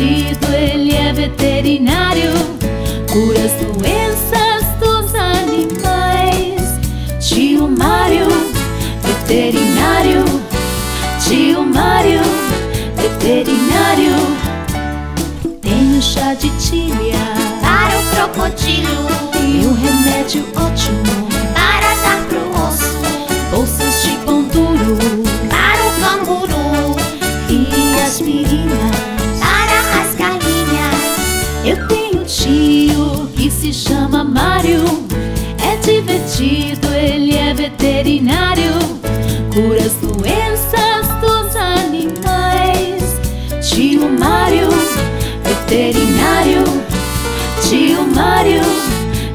ele é veterinário, cura as doenças dos animais. Tio Mário, veterinário, tio Mário, veterinário. Tem o chá de tilha Para o crocodilo e um remédio ótimo, divertido, ele é veterinário. Cura as doenças dos animais. Tio Mário, veterinário. Tio Mário,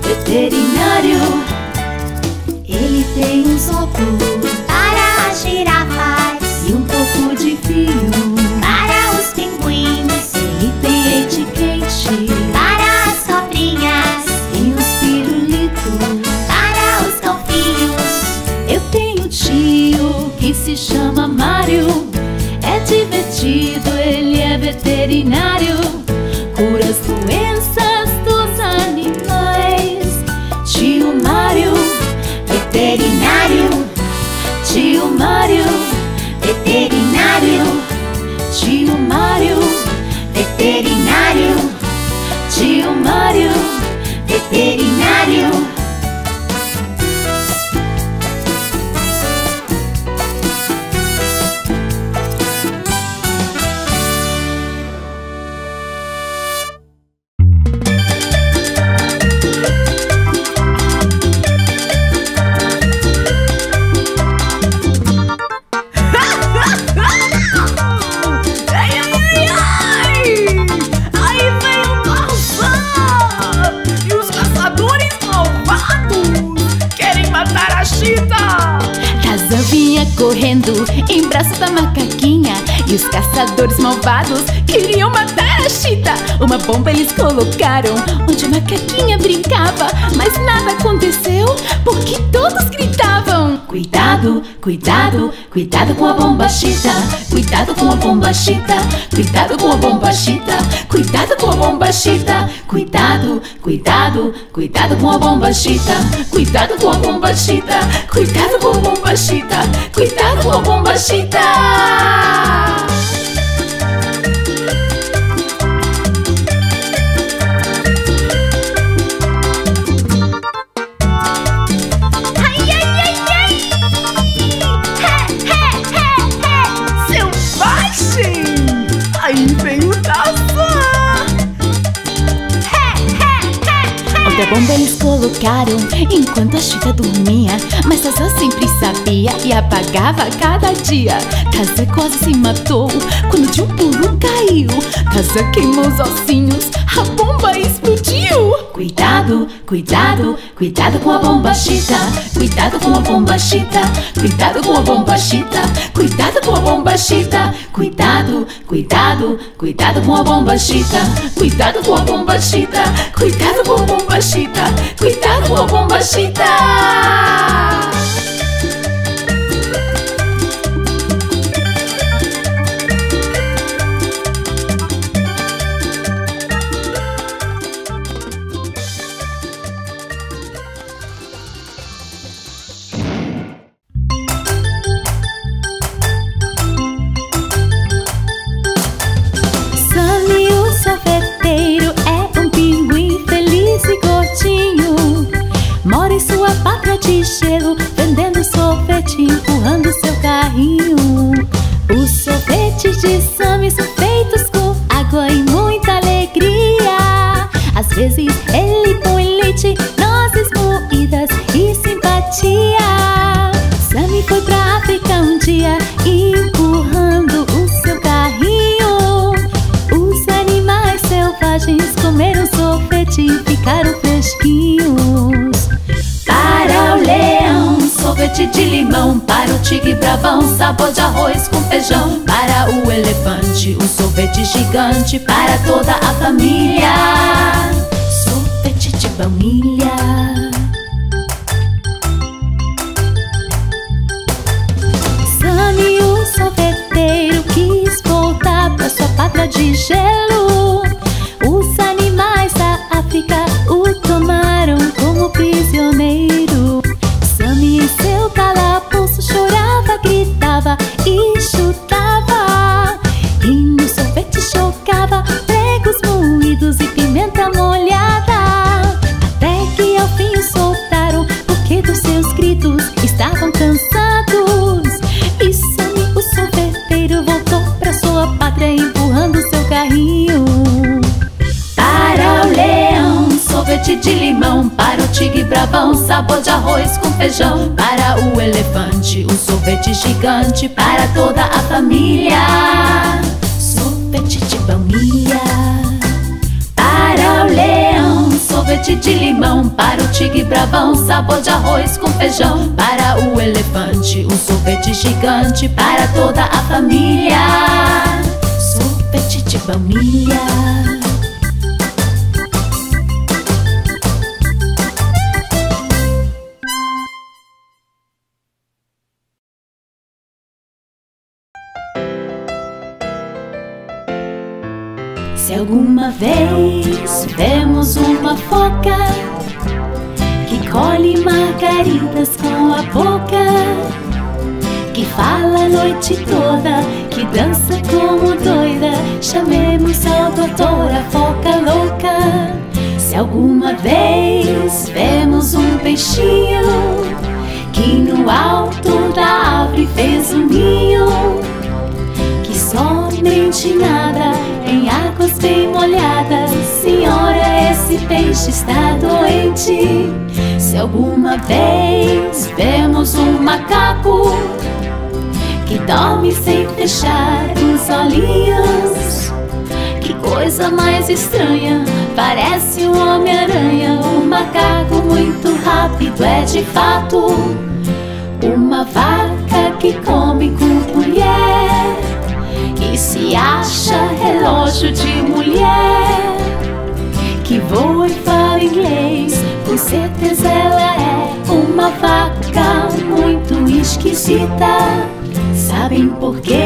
veterinário. Ele tem uns óculos Divertido, ele é veterinário. Cura as doenças Cuidado, cuidado, com a bomba chita. Cuidado com a bomba chita. Cuidado com a bomba chita. Cuidado com a bomba chita. Cuidado, cuidado, cuidado com a bomba chita. Cuidado com a bomba chita. Cuidado com a bomba chita. Cuidado com a bomba chita Outra bomba eles colocaram enquanto a Chita dormia. Mas Tarzan sempre sabia e apagava a cada dia. Tarzan quase se matou quando de um pulo caiu. Tarzan queimou os ossinhos, a bomba explodiu. Cuidado, cuidado, cuidado com a bomba Chita. Cuidado com a bomba Chita. Cuidado com a bomba Chita. Cuidado com a bomba Chita. Cuidado, cuidado, cuidado com a bomba Chita. Cuidado com a bomba Chita. Cuidado com a bomba Chita Cuidado com a pátria de gelo, vendendo sorvete, empurrando seu carrinho. Os sorvetes de Sammy são feitos com água e muita alegria. Às vezes ele põe leite, nozes moídas e simpatia. Sammy foi pra África um dia, empurrando o seu carrinho. Os animais selvagens comeram sorvete e ficaram fresquinhos. Sorvete de limão. Para o tigre bravão, sabor de arroz com feijão. Para o elefante, um sorvete gigante. Para toda a família, sorvete de baunilha. Sammy, o sorveteiro, quis voltar pra sua pátria de gelo. chutava e chutava E no sorvete chocava. Sorvete de limão Para o tigre bravão, sabor de arroz com feijão Para o elefante, um sorvete gigante Para toda a família. Sorvete de baunilha Para o leão, sorvete de limão Para o tigre bravão, sabor de arroz com feijão Para o elefante, um sorvete gigante Para toda a família. Sorvete de baunilha alguma vez vemos uma foca que colhe margaridas com a boca, que fala a noite toda, que dança como doida, chamemos a foca louca. Se alguma vez vemos um peixinho que no alto da árvore fez um ninho, que somente nada em águas bem molhadas. Senhora, esse peixe está doente. Se alguma vez vemos um macaco que dorme sem fechar os olhinhos, que coisa mais estranha, parece um Homem-Aranha. Um macaco muito rápido é de fato uma vaca que come com colher se acha relógio de mulher, que voa e fala inglês. Com certeza ela é uma vaca muito esquisita. Sabem por quê?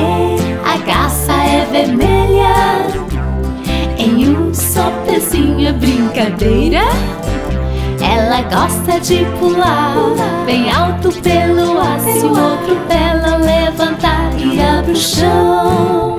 A caça é vermelha. Em um só pezinho é brincadeira. Ela gosta de pular bem alto pelo ar. Se o outro pela levantar e abre o chão.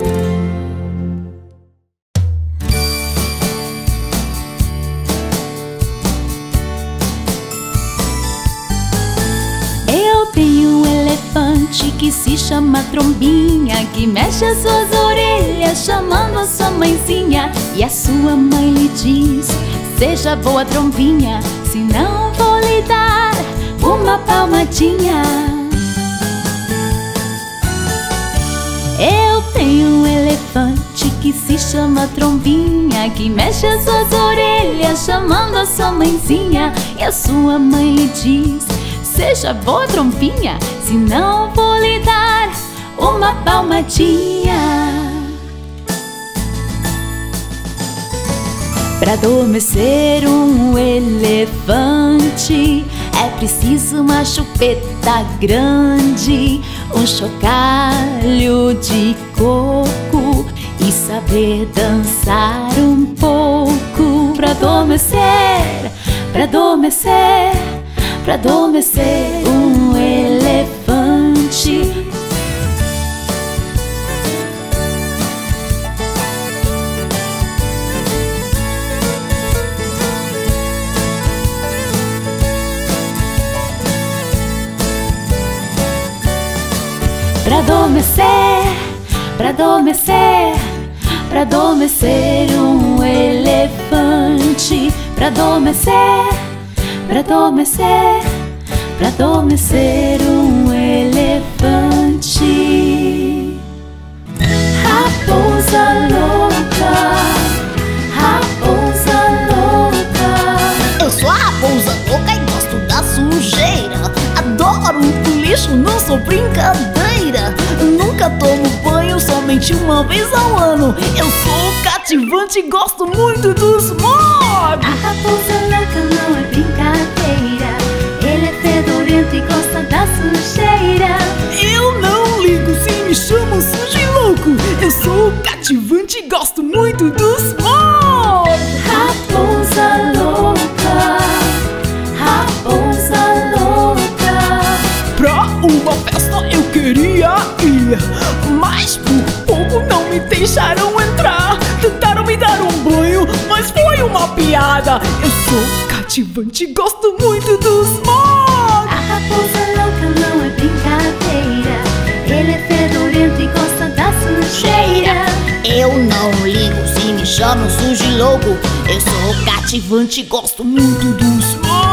Eu tenho um elefante que se chama Trombinha Que mexe as suas orelhas chamando a sua mãezinha E a sua mãe lhe diz Seja boa Trombinha, senão vou lhe dar uma palmadinha Eu tenho um elefante que se chama Trombinha Que mexe as suas orelhas chamando a sua mãezinha E a sua mãe lhe diz Seja boa trombinha, senão vou lhe dar uma palmadinha. Para adormecer um elefante é preciso uma chupeta grande, um chocalho de coco e saber dançar um pouco. Para adormecer, para adormecer, para adormecer um elefante. Pra adormecer, pra adormecer, pra adormecer um elefante. Pra adormecer, pra adormecer, pra adormecer um elefante. Raposa louca, raposa louca. Eu sou a raposa louca e gosto da sujeira. Adoro o lixo, não sou brincadeira. Tomo banho somente uma vez ao ano. Eu sou cativante e gosto muito dos mods. A raposa louca não é brincadeira. Ele é fedorento e gosta da sujeira. Eu não ligo se me chamam sujo e louco. Eu sou cativante e gosto muito dos cativante, gosto muito dos mods. A raposa louca não é brincadeira, ele é fedorento e gosta da sujeira. Eu não ligo se me chamam sujo louco, eu sou cativante, gosto muito dos mods.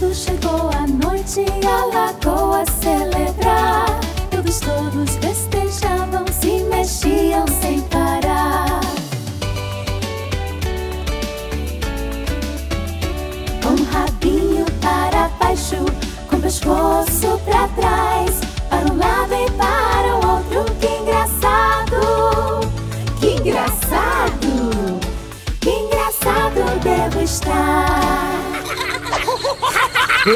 Quando chegou a noite, a lagoa celebrar, todos todos festejavam, se mexiam sem parar. Com rabinho para baixo, com pescoço para trás, para um lado e para o outro, que engraçado, que engraçado, que engraçado devo estar. Há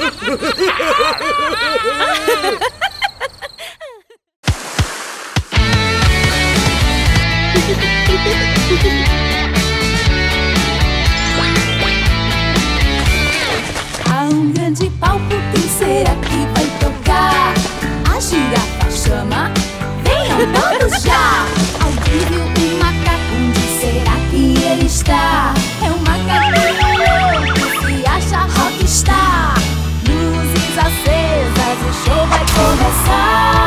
um grande palco, quem será que vai tocar? A girafa chama, venham todos já! Ao vivo um macaco, onde será que ele está? inside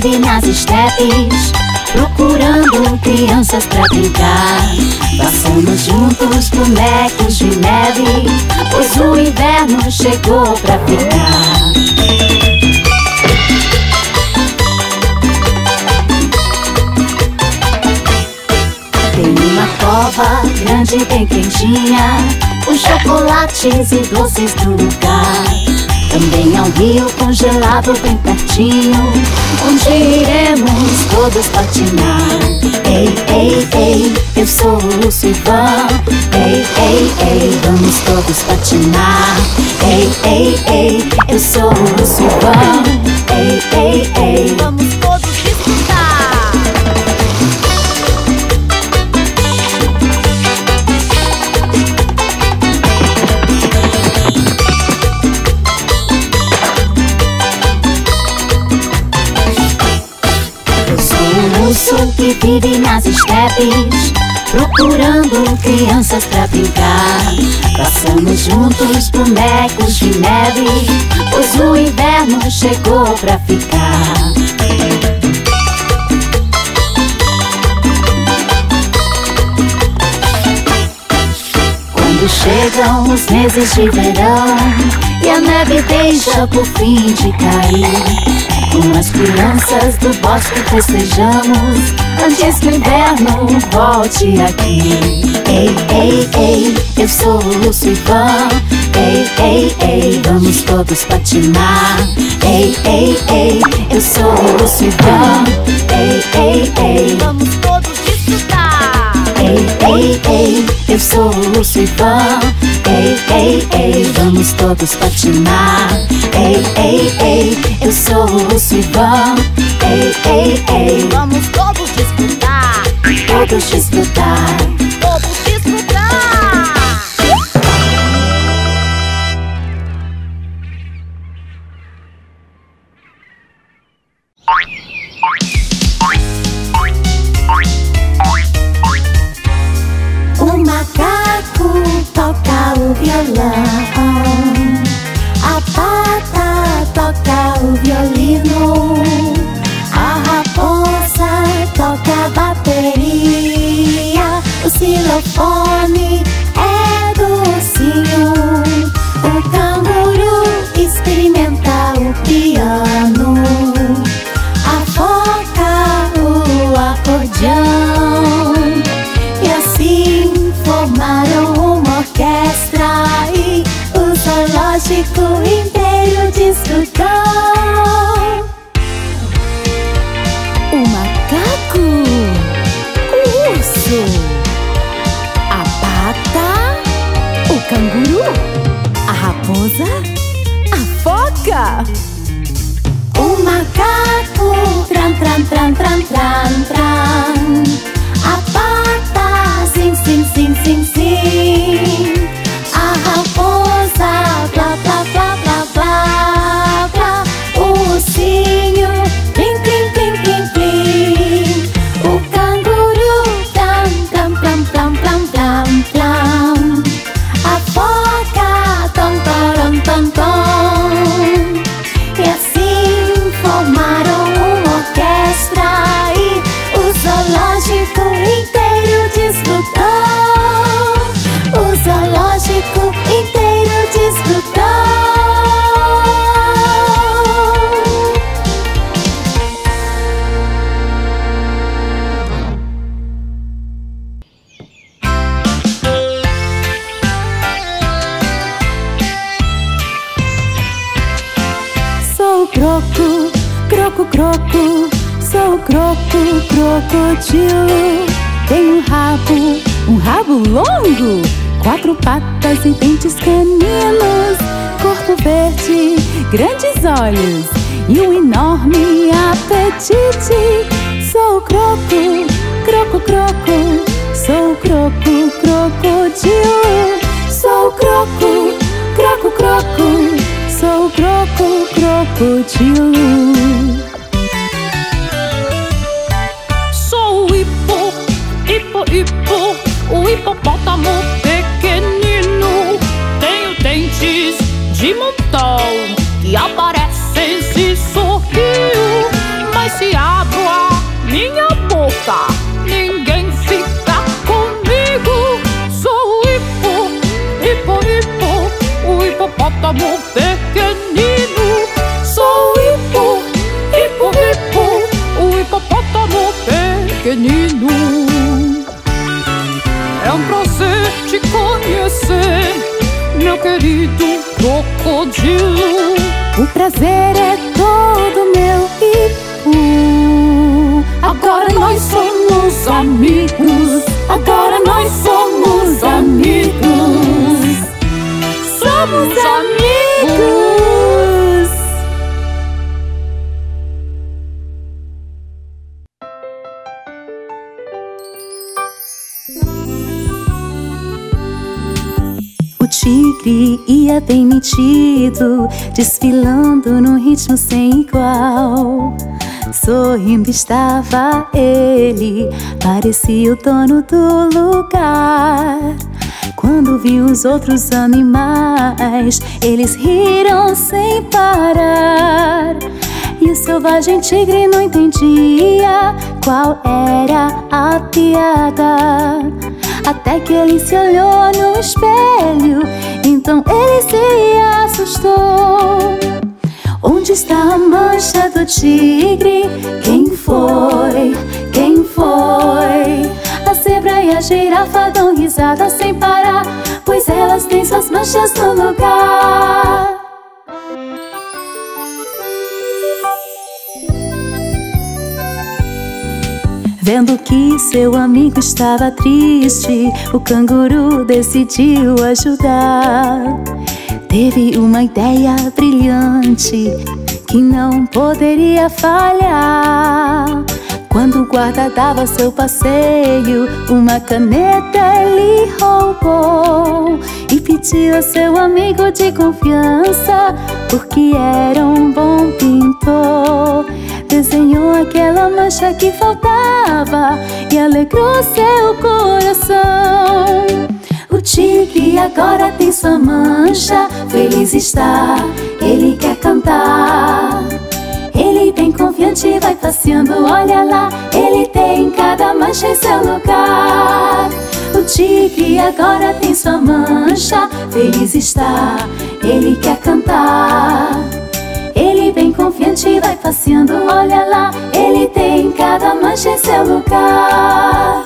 vive nas estepes Procurando crianças pra brincar. Passamos juntos bonecos de neve Pois o inverno chegou pra ficar. Tem uma cova grande bem quentinha Com chocolates e doces do lugar também há um rio congelado bem pertinho Onde iremos todos patinar. Ei, ei, ei, eu sou o Ivan Ei, ei, ei, vamos todos patinar. Ei, ei, ei, eu sou o Ivan Ei, ei, ei, vamos todos disputar vive nas estepes Procurando crianças pra brincar. Passamos juntos bonecos de neve Pois o inverno chegou pra ficar. Quando chegam os meses de verão E a neve deixa por fim de cair com as crianças do bosque festejamos Antes que o inverno volte aqui. Ei, ei, ei, eu sou o Ivan Ei, ei, ei, vamos todos patinar. Ei, ei, ei, eu sou o Ivan Ei, ei, ei, vamos todos Ei, ei, ei, eu sou o Ivan Ei, ei, ei, vamos todos patinar. Ei, ei, ei, eu sou o Ivan Ei, ei, ei, vamos Todos disputar. Todos disputar olhos E um enorme apetite conhecer, meu querido crocodilo. O prazer é todo meu hipo. Agora nós somos amigos. Agora nós somos amigos. Somos amigos. Tigre ia bem metido, desfilando num ritmo sem igual. Sorrindo estava ele, parecia o dono do lugar. Quando viu os outros animais, eles riram sem parar. E o selvagem tigre não entendia qual era a piada. Até que ele se olhou no espelho, então ele se assustou. Onde está a mancha do tigre? Quem foi? Quem foi? A zebra e a girafa dão risada sem parar, pois elas têm suas manchas no lugar. Vendo que seu amigo estava triste, o canguru decidiu ajudar. Teve uma ideia brilhante que não poderia falhar. Quando o guarda dava seu passeio, uma caneta ele roubou e pediu a seu amigo de confiança, porque era um bom pintor. Desenhou aquela mancha que faltava e alegrou seu coração. O tigre agora tem sua mancha, feliz está, ele quer cantar. Ele bem confiante vai passeando, olha lá, ele tem cada mancha em seu lugar. O tigre agora tem sua mancha, feliz está, ele quer cantar. Confiante vai passeando, olha lá, ele tem cada mancha em seu lugar.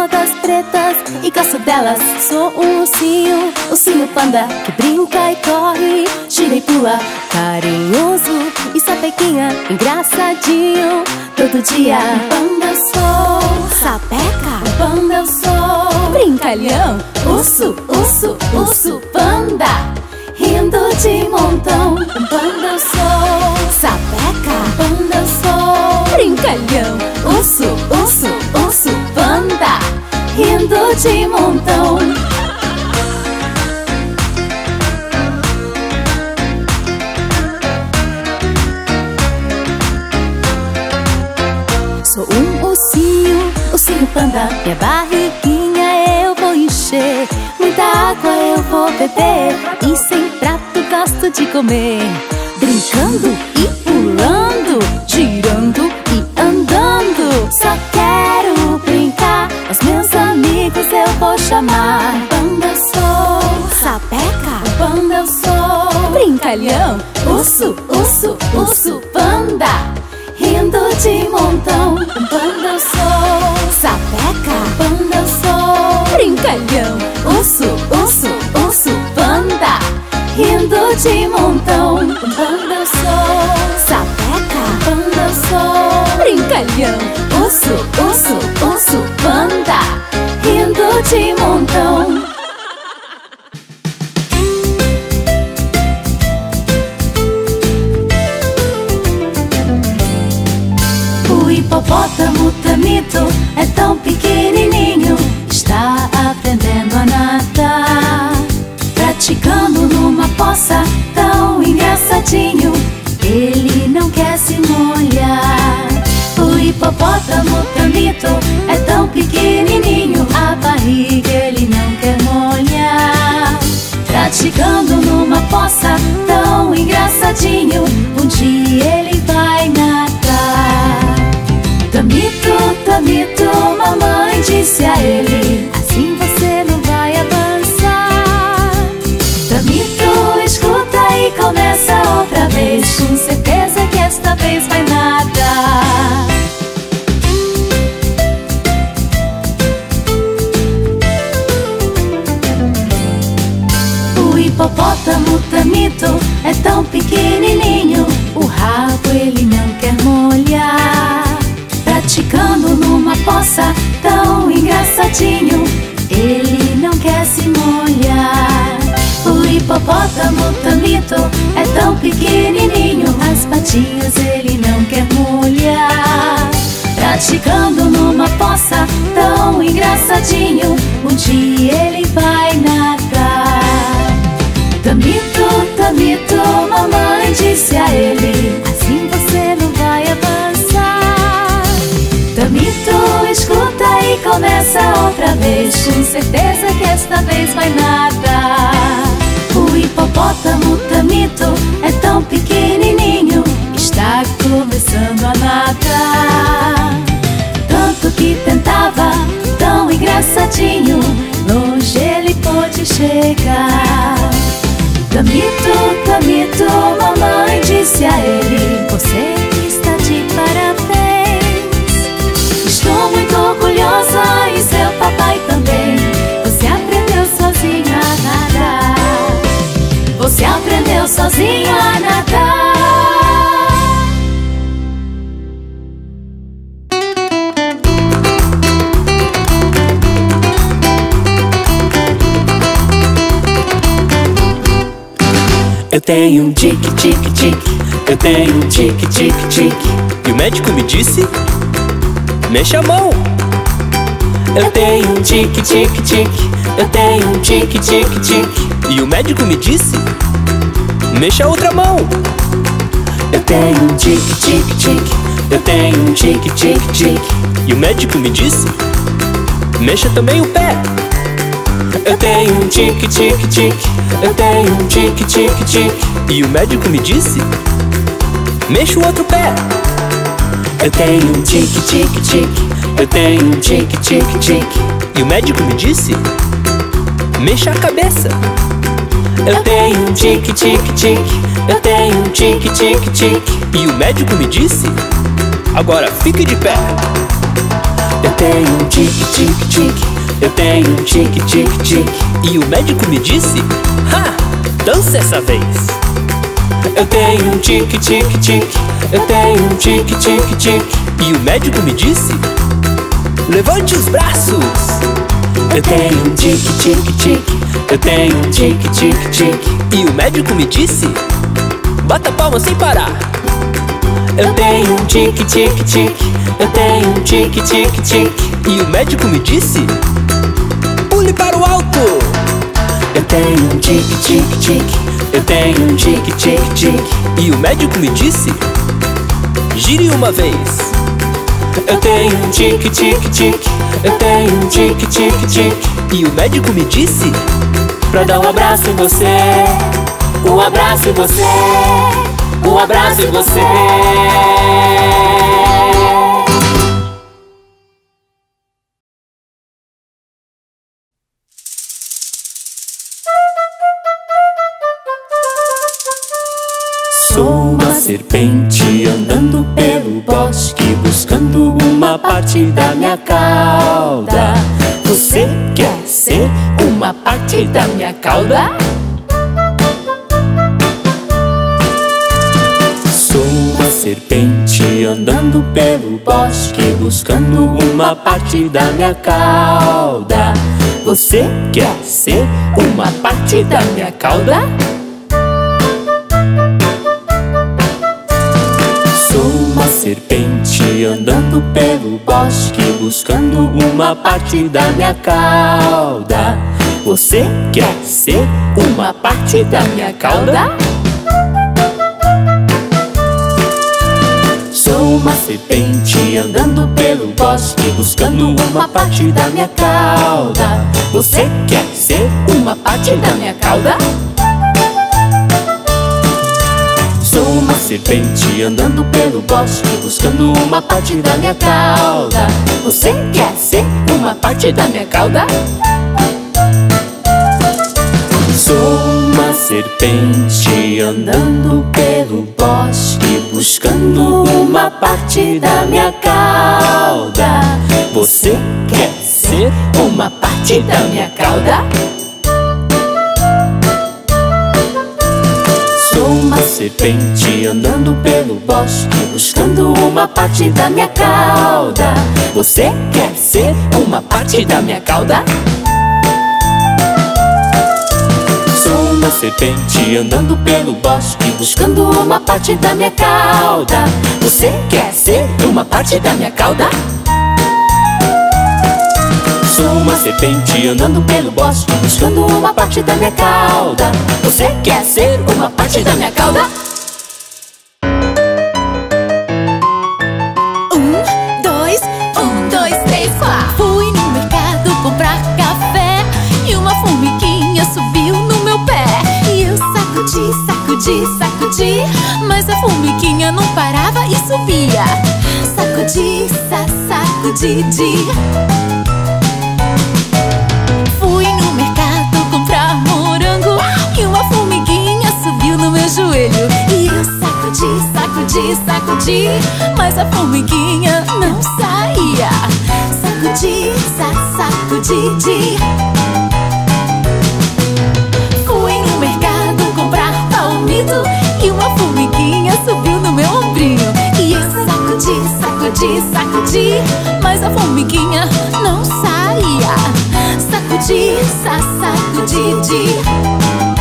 Todas pretas e gosto delas. Sou um ursinho, ursinho panda que brinca e corre, gira e pula, carinhoso e sapequinha, engraçadinho. Todo dia, panda eu sou, sapeca, panda eu sou, brincalhão, urso, urso, urso, panda. Rindo de montão, panda eu sou, sapeca, panda eu sou, brincalhão, urso, urso, urso, panda, rindo de montão. Sou um ursinho, ursinho panda, minha barriguinha e sem prato gosto de comer, brincando e pulando, girando e andando. Só quero brincar, os meus amigos eu vou chamar. Panda eu sou, sapeca, panda eu sou, brincalhão, urso, urso, urso, panda. Rindo de montão. Panda eu sou, sapeca, panda eu sou, brincalhão, urso, urso, urso, rindo de montão. Banda sol, sapeca. Banda eu brincalhão. Osso, osso, osso, banda, rindo de montão. O hipopótamo tamito é tão pequeno Tanito é tão pequenininho A barriga ele não quer molhar. Praticando numa poça Tão engraçadinho Um dia ele vai nadar. Tamito, Tamito Mamãe disse a ele Assim você não vai avançar. Tamito, escuta e começa outra vez Com certeza que esta vez vai nadar. Tamito é tão pequenininho, o rabo ele não quer molhar. Praticando numa poça tão engraçadinho, ele não quer se molhar. O hipopótamo Tamito é tão pequenininho, as patinhas ele não quer molhar. Praticando numa poça tão engraçadinho, um dia ele vai nadar. Disse a ele: Assim você não vai avançar. Tamito, escuta e começa outra vez. Com certeza que esta vez vai nadar. O hipopótamo Tamito é tão pequenininho, está começando a nadar. Tanto que tentava, tão engraçadinho, longe ele pôde chegar. Tamito, sozinho a nadar. Eu tenho um tique, tique, tique. Eu tenho um tique, tique, tique. E o médico me disse: Mexa a mão. Eu tenho um tique, tique, tique. Eu tenho um tique, tique, tique. E o médico me disse: Mexa a outra mão. Eu tenho um tique, tique, tique. Eu tenho um tique, tique, tique. E o médico me disse: Mexa também o pé. Eu tenho um tique, tique, tique. Eu tenho um tique, tique, tique. E o médico me disse: Mexa o outro pé. Eu tenho um tique, tique, tique. Eu tenho um tique, tique, tique. E o médico me disse: Mexa a cabeça. Eu tenho um tique, tique, tique. Eu tenho um tique, tique, tique. E o médico me disse: Agora fique de pé. Eu tenho um tique, tique, tique. Eu tenho um tique, tique, tique. E o médico me disse: Ha! Dança essa vez. Eu tenho um tique, tique, tique. Eu tenho um tique, tique, tique. E o médico me disse: Levante os braços. Eu tenho um tique, tique, tique. Eu tenho um tique, tique, tique. E o médico me disse: Bata palma sem parar. Eu tenho um tique, tique, tique. Eu tenho um tique, tique, tique. E o médico me disse: Pule para o alto. Eu tenho um tique, tique, tique. Eu tenho um tique, tique, tique. E o médico me disse: Gire uma vez. Eu tenho um tique, tique, tique. Eu tenho um tique, tique, tique. E o médico me disse: Pra dar um abraço em você. Um abraço em você. Um abraço em você. Sou uma serpente parte da minha cauda. Você quer ser uma parte da minha cauda? Sou uma serpente andando pelo bosque buscando uma parte da minha cauda. Você quer ser uma parte da minha cauda? Sou uma serpente andando pelo bosque buscando uma parte da minha cauda. Você quer ser uma parte da minha cauda? Sou uma serpente andando pelo bosque buscando uma parte da minha cauda. Você quer ser uma parte da minha cauda? Serpente andando pelo bosque Buscando uma parte da minha cauda Você quer ser uma parte da minha cauda? Sou uma serpente andando pelo bosque Buscando uma parte da minha cauda Você quer ser uma parte da minha cauda? Sou uma serpente andando pelo bosque Buscando uma parte da minha cauda Você quer ser uma parte da minha cauda? Sou uma serpente andando pelo bosque Buscando uma parte da minha cauda Você quer ser uma parte da minha cauda? Uma serpente andando pelo bosque Buscando uma parte da minha cauda Você quer ser uma parte da minha cauda? Um, dois, um, dois, três, quatro. Fui no mercado comprar café e uma formiguinha subiu no meu pé. E eu sacudi, sacudi, sacudi, mas a formiguinha não parava e subia. Sacudi, sa, sacudi, di. Sacudi, sacudi, mas a formiguinha não saía. Sacudi, sa, sacudi, di. Fui no mercado comprar palmito e uma formiguinha subiu no meu ombrinho. E eu sacudi, sacudi, sacudi, mas a formiguinha não saía. Sacudi, sa, sacudi, di.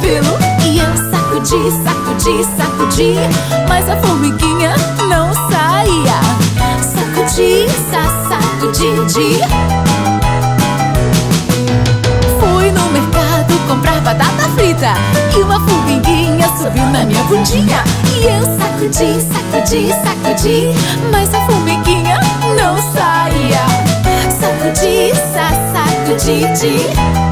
Cabelo. E eu sacudi, sacudi, sacudi, mas a formiguinha não saía. Sacudi, sa, sacudi, di. Fui no mercado comprar batata frita E uma formiguinha subiu na minha bundinha E eu sacudi, sacudi, sacudi Mas a formiguinha não saía Sacudi, sa, sacudi, di.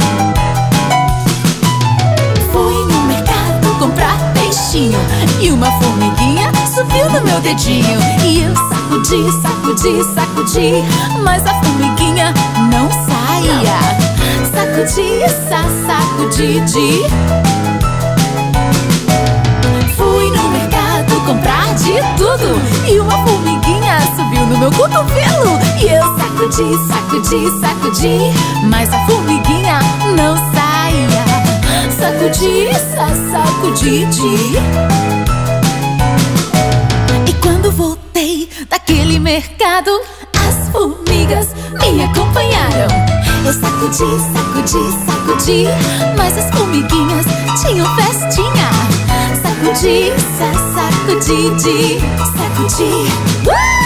E uma formiguinha subiu no meu dedinho. E eu sacudi, sacudi, sacudi. Mas a formiguinha não saía. Sacudi, sa, sacudi, di. Fui no mercado comprar de tudo. E uma formiguinha subiu no meu cotovelo. E eu sacudi, sacudi, sacudi. Mas a formiguinha não saía Sacudi, sa, sacudi, di. E quando voltei daquele mercado As formigas me acompanharam Eu sacudi, sacudi, sacudi Mas as formiguinhas tinham festinha Sacudi, sa, sacudi, di, sacudi uh!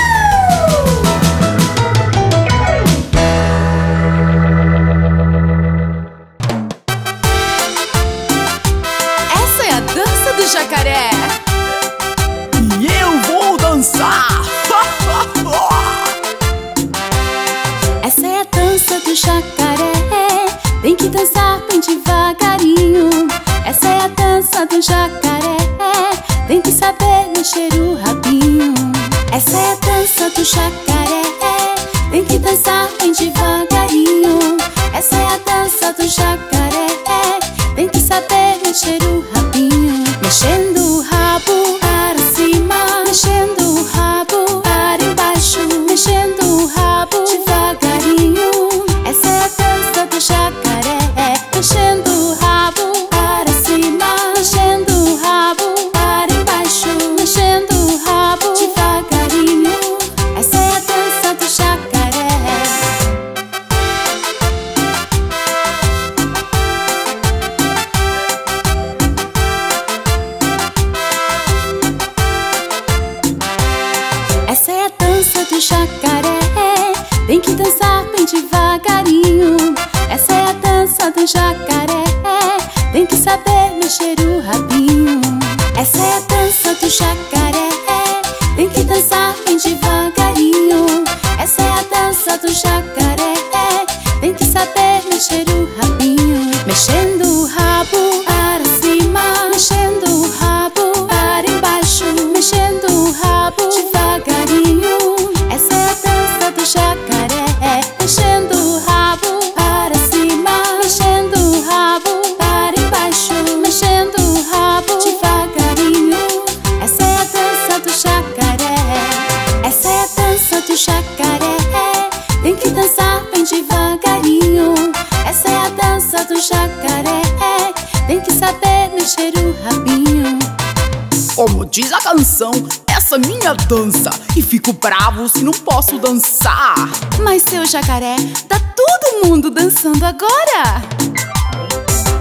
Se não posso dançar. Mas seu jacaré, tá todo mundo dançando agora.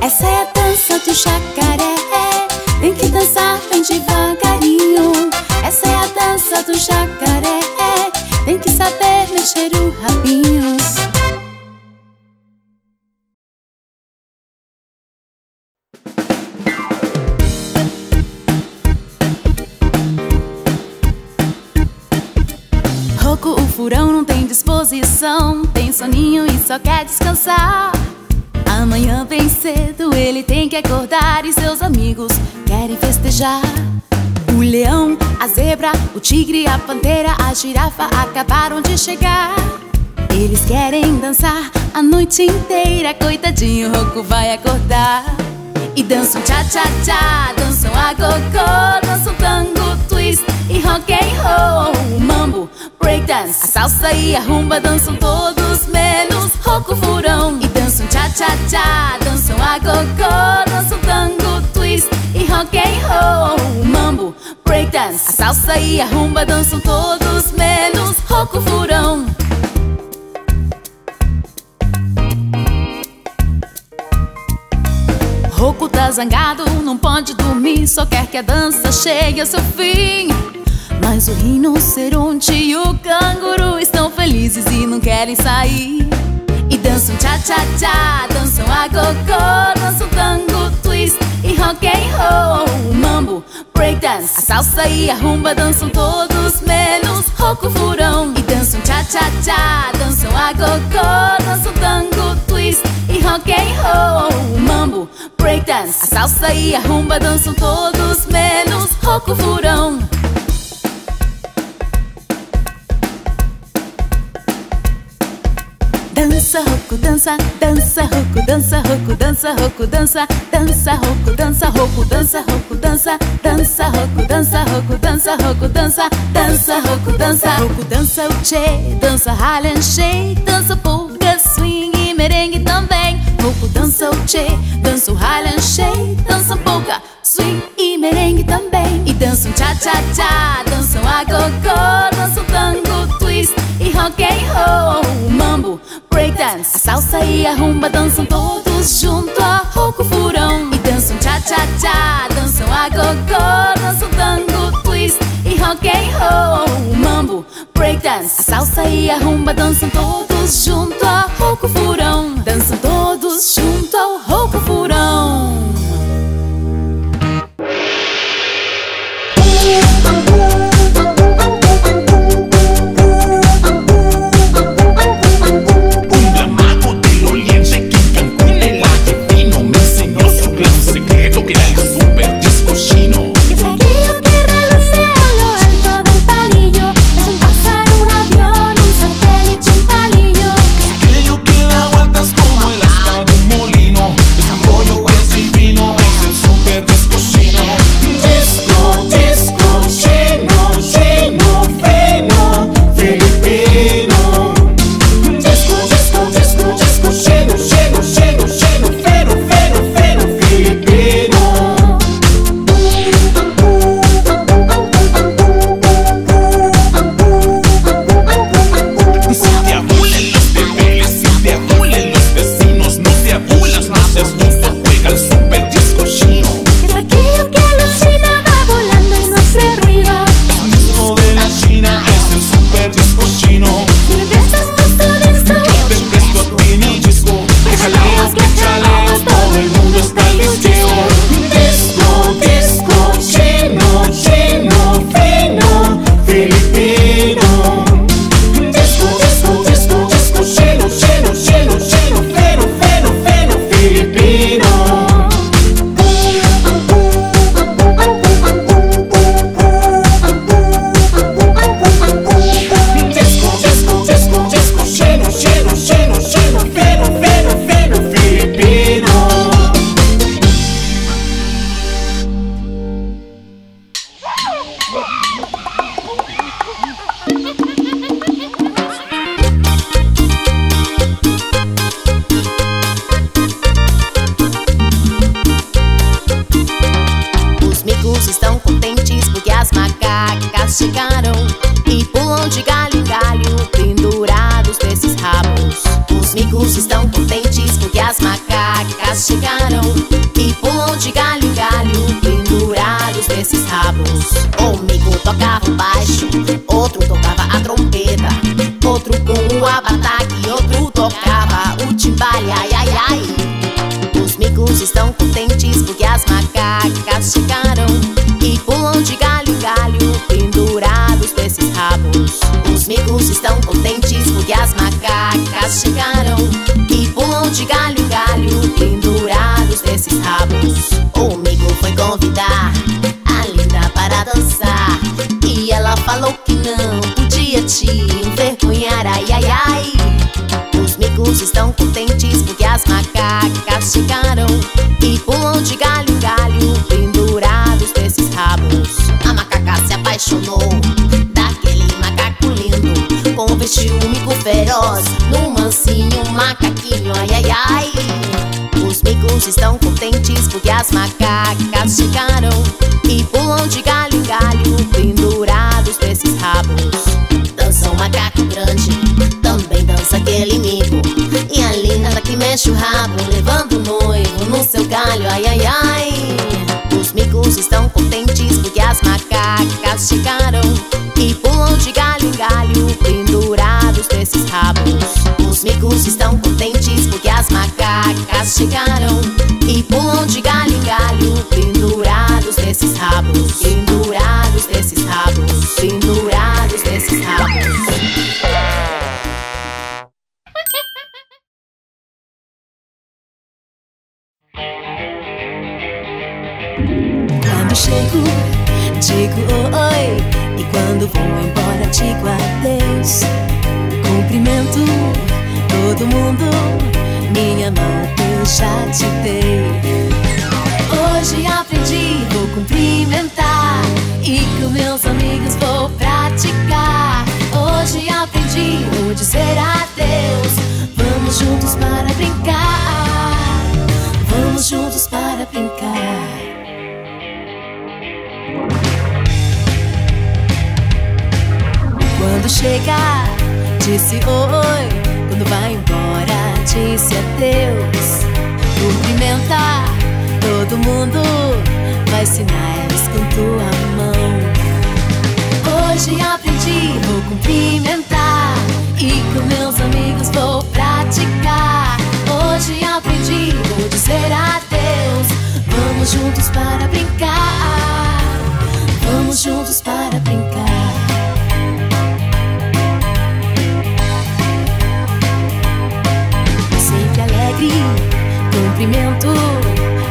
Essa é a dança do jacaré. Tem que dançar bem devagarinho. Essa é a dança do jacaré. Tem que saber mexer o rabinho. Disposição. Tem soninho e só quer descansar. Amanhã bem cedo ele tem que acordar e seus amigos querem festejar. O leão, a zebra, o tigre, a pantera, a girafa acabaram de chegar. Eles querem dançar a noite inteira, coitadinho, Roco vai acordar. E dançam cha-cha-cha, dançam a gogô, dançam tango, twist e rock and roll. Mambo, breakdance, a salsa e a rumba dançam todos menos Roco Furão. E dançam cha-cha-cha, dançam a gogô, dançam tango, twist e rock and roll. Mambo, breakdance, a salsa e a rumba dançam todos menos Roco Furão. Roco tá zangado, não pode dormir, só quer que a dança chegue ao seu fim. Mas o rinoceronte e o canguru estão felizes e não querem sair. E dançam cha-cha-cha, dançam a gogô, dançam tango, twist e rock and roll. Mambo, breakdance, a salsa e a rumba dançam todos menos Roco Furão. E dançam cha-cha-cha, dançam a gogô, dançam tango, twist e rock and roll. Mambo, breakdance, a salsa e a rumba dançam todos menos Roco Furão. Dança, roco, dança, dança, roco, dança, roco, dança, roco, dança, dança, roco, dança, roco, dança, roco, dança, dança, roco, dança, roco, dança, roco, dança, dança, roco, dança, roco, dança o che, dança Harlem Shake, dança e merengue também. Roco dança o che, dança o Harlem Shake, dança polka, swing e merengue também. E dançam cha-cha-cha, dançam a gogô, dançam tango, twist e rock and roll. Mambo, breakdance, a salsa e a rumba dançam todos junto a Roco Furão. E dançam cha-cha-cha, dançam a gogô, dançam tango, twist e rock and roll. Mambo, breakdance, a salsa e a rumba dançam todos junto a Roco Furão. Dançam todos junto desses rabos. O mico tocava baixo, outro tocava a trompeta, outro com o abataque, outro tocava o timbale, ai ai ai. Os micos estão contentes porque as macacas chegaram e pulam de galho em galho, pendurados desses rabos. Os micos estão contentes porque as macacas chegaram e pulam de galho em galho, pendurados desses rabos. O mico foi convidar falou que não podia te envergonhar, ai ai ai. Os micos estão contentes porque as macacas chegaram e pulam de galho em galho, pendurados desses rabos. A macaca se apaixonou daquele macaco lindo, convertiu o mico feroz num mansinho macaquinho, ai ai ai. Os micos estão contentes porque as macacas chegaram e pulam de galho em galho, pendurados rabos. Dança o macaco grande, também dança aquele mico. E a linda que mexe o rabo, levando o noivo no seu galho, ai ai ai. Os micos estão contentes porque as macacas chegaram e pulam de galho em galho, pendurados desses rabos. Os micos estão contentes as macacas chegaram e pulam de galho em galho, pendurados desses rabos, pendurados desses rabos, pendurados desses rabos. Quando chego, digo oi. E quando vou embora, digo adeus. Cumprimento todo mundo. Minha mão eu já te dei. Hoje aprendi, vou cumprimentar. E com meus amigos vou praticar. Hoje aprendi, vou dizer adeus. Vamos juntos para brincar. Vamos juntos para brincar. Quando chegar, disse oi. Quando vai embora, disse adeus. Cumprimenta todo mundo, faz sinais com tua mão. Hoje aprendi, vou cumprimentar. E com meus amigos vou praticar. Hoje aprendi, vou dizer adeus. Vamos juntos para brincar. Vamos juntos para brincar. Cumprimento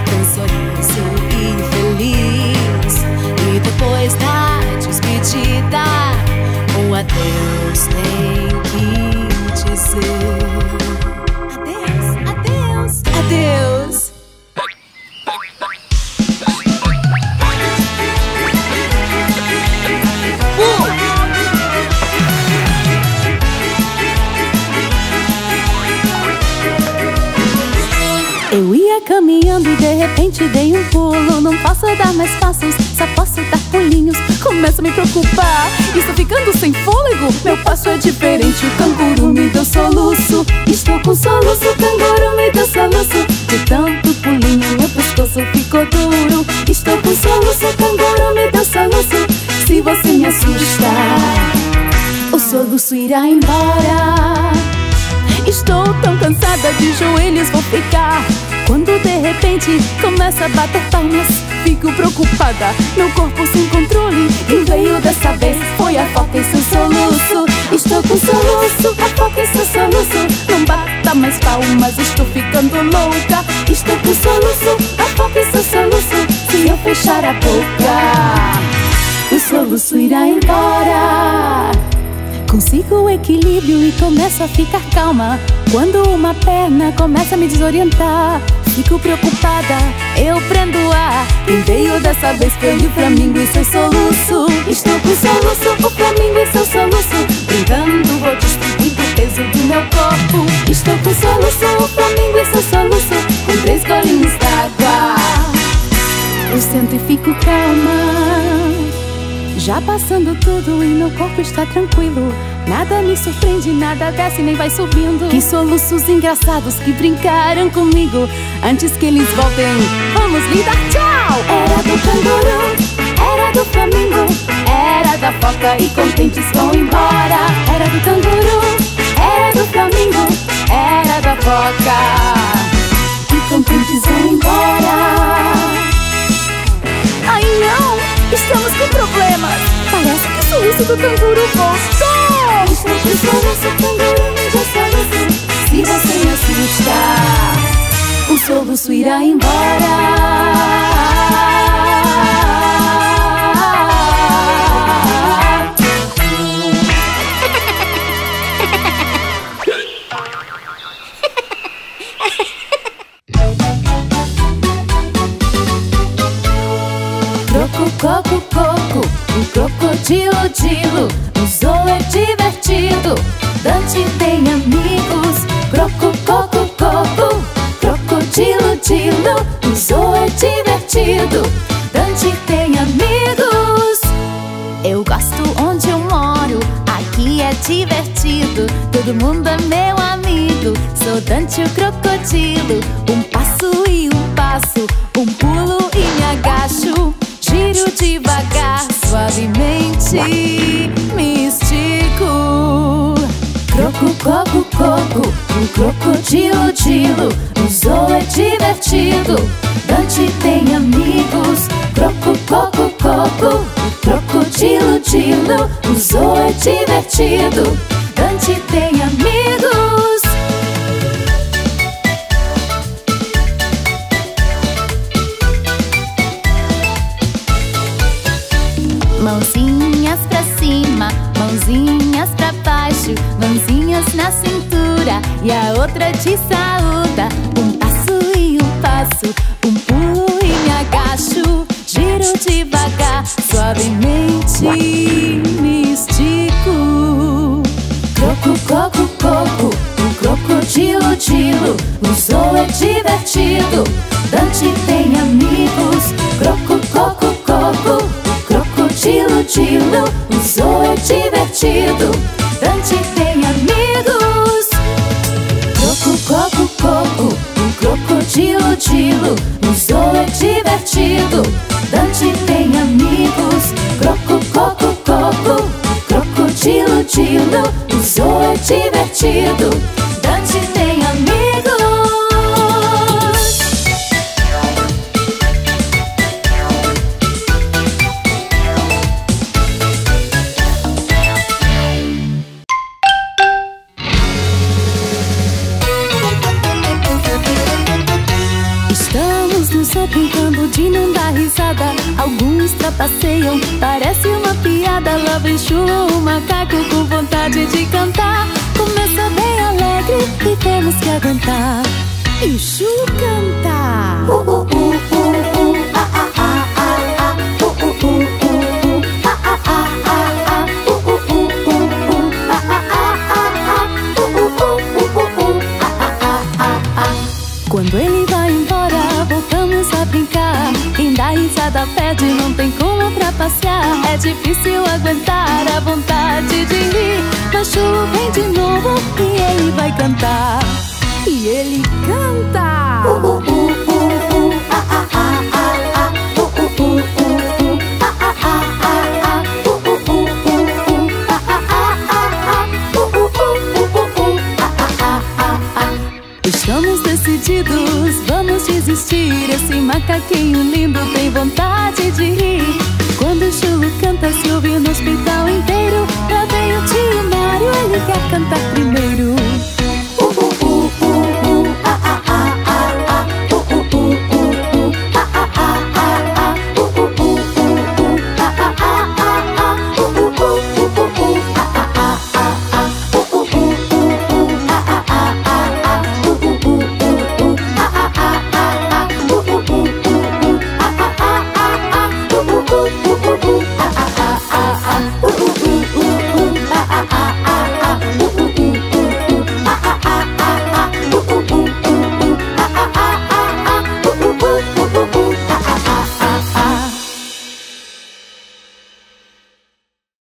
com sorriso e feliz. E depois da despedida, um adeus tem que dizer. Adeus, adeus, adeus. Caminhando e de repente dei um pulo. Não posso dar mais passos, só posso dar pulinhos. Começo a me preocupar, estou ficando sem fôlego. Meu passo é diferente, o canguru me deu soluço. Estou com soluço, o canguru me deu soluço. De tanto pulinho, meu pescoço ficou duro. Estou com soluço, o canguru me deu soluço. Se você me assustar, o soluço irá embora. Estou tão cansada de joelhos vou ficar Quando de repente começa a bater palmas Fico preocupada, meu corpo sem controle Quem veio dessa vez. Foi a foca e seu soluço. Estou com soluço, a foca e seu soluço. Não bata mais palmas, estou ficando louca. Estou com soluço, a foca e seu soluço. Se eu fechar a boca O soluço irá embora. Consigo o equilíbrio e começo a ficar calma. Quando uma perna começa a me desorientar, fico preocupada, eu prendo ar. Quem veio dessa vez foi o Flamingo e seu soluço. Estou com soluço, o Flamingo e seu soluço. Brincando, vou distribuindo o peso do meu corpo. Estou com soluço, o Flamingo e seu soluço. Com três golinhos d'água, eu sento e fico calma. Já passando tudo e meu corpo está tranquilo. Nada me surpreende, nada desce nem vai subindo. Que soluços engraçados que brincaram comigo. Antes que eles voltem, vamos lhe dar tchau. Era do canguru, era do flamingo, era da foca e contentes vão embora. Era do canguru, era do flamingo, era da foca e contentes vão embora. Ai não! Estamos com problemas! Parece que o sorriso do canguru voltou! Sabe Se você me assustar O soluço irá embora coco, coco, o crocodilo, dilo O Dante tem amigos. Croco, coco, coco, crocodilo, dilo. O zoo é divertido, Dante tem amigos. Eu gosto onde eu moro, aqui é divertido. Todo mundo é meu amigo, sou Dante o crocodilo. Um passo e um passo, um pulo e me agacho. Giro devagar, suavemente coco, coco, o crocodilo, dilo. O zoo é divertido, Dante tem amigos. Croco, coco, coco, o crocodilo, dilo. O zoo é divertido, Dante tem amigos. Mãozinhas pra cima, mãozinhas pra baixo, mãozinhas na cintura e a outra te saúda. Um passo e um passo, um pulo e me agacho, giro devagar, suavemente me estico. Croco, coco, coco, o crocodilo, dilo, o zoo é divertido, Dante tem amigos. Croco, coco, coco, o crocodilo, dilo, o zoo é divertido, Dante crocodilo, dilo, o zoo é divertido, Dante tem amigos. Croco, coco, coco, crocodilo, dilo, o zoo é divertido, de cantar. Começa bem alegre e temos que aguentar. E Chu canta É difícil aguentar a vontade de rir. Chuva vem de novo e ele vai cantar. E ele canta. Uh, uh, uh. Estamos decididos, vamos desistir. Esse macaquinho lindo tem vontade de rir chuchu canta se no hospital inteiro. Eu o um tio Mário, ele quer cantar primeiro.